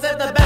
that the best.